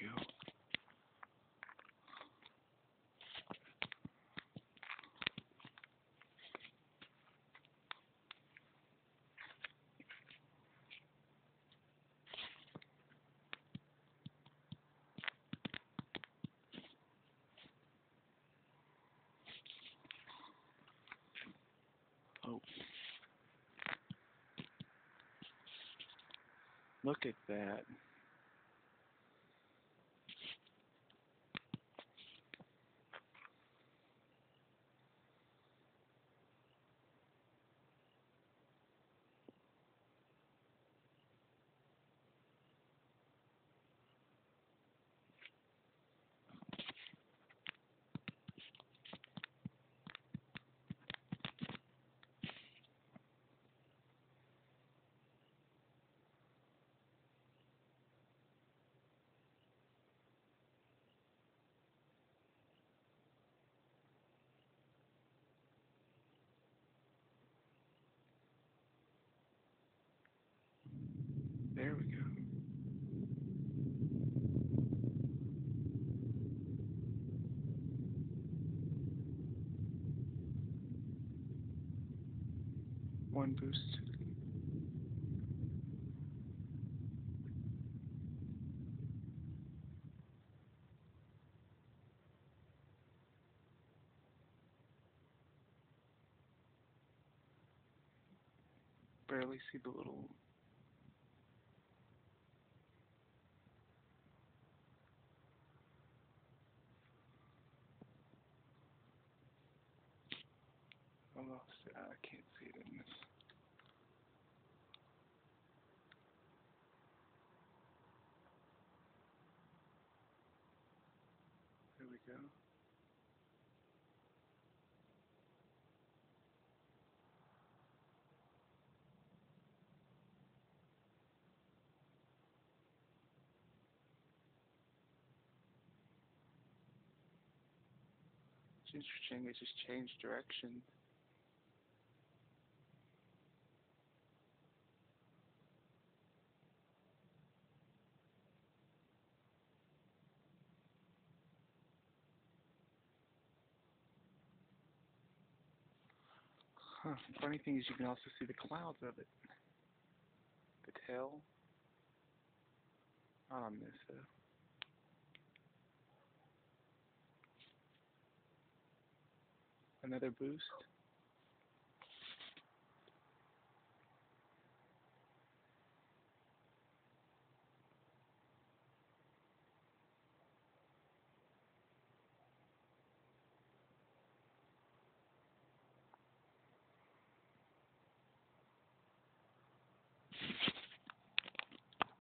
we go. Oh. Look at that. There we go. One boost. Barely see the little Almost, I can't see it in this. There we go. It's interesting, it just changed direction. Huh. Funny thing is you can also see the clouds of it. The tail. Not on this though. Another boost.